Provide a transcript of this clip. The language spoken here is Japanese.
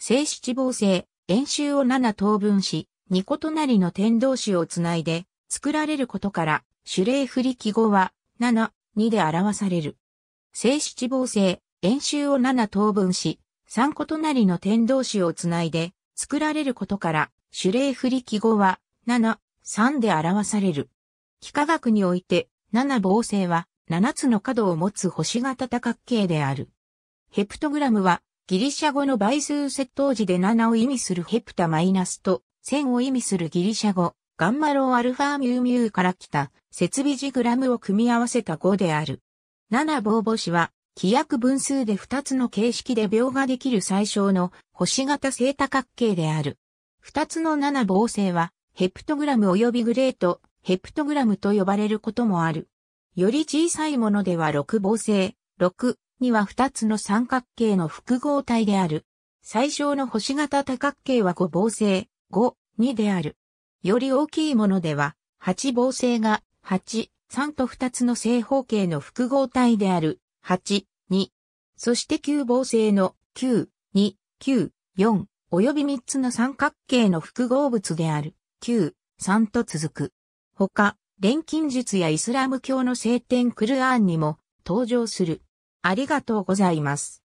正七芒星、円周を7等分し、2個隣の点同士をつないで作られることから、種類振り記号は7、2で表される。正七芒星、円周を7等分し、3個隣の点同士をつないで作られることから、種類振り記号は7、3で表される。幾何学において、7芒星は7つの角を持つ星型多角形である。ヘプトグラムはギリシャ語の倍数窃盗時で7を意味するヘプタマイナスと1000を意味するギリシャ語ガンマローアルファミューミューから来た設備時グラムを組み合わせた語である。7棒星は規約分数で2つの形式で描画できる最小の星型正多角形である。2つの7棒星はヘプトグラム及びグレート、ヘプトグラムと呼ばれることもある。より小さいものでは6棒星、6には2つの三角形の複合体である。最小の星型多角形は5棒星、5、2である。より大きいものでは、8棒星が8、3と2つの正方形の複合体である、8、2。そして9棒星の9、2、9、4、及び3つの三角形の複合物である、9、3と続く。他、錬金術やイスラム教の聖典クルアーンにも登場する。ありがとうございます。